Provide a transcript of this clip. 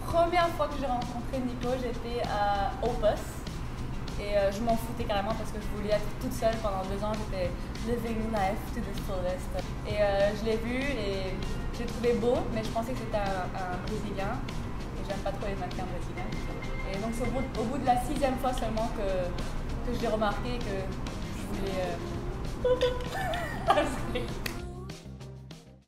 Première fois que j'ai rencontré Nico, j'étais à Opus. Et euh, je m'en foutais carrément parce que je voulais être toute seule pendant deux ans. J'étais living life to the fullest. Et euh, je l'ai vu et j'ai trouvé beau, mais je pensais que c'était un, Brésilien. Et j'aime pas trop les mannequins brésiliens. Et donc c'est au, bout- de la sixième fois seulement que, que je l'ai remarqué et que je voulais... Euh,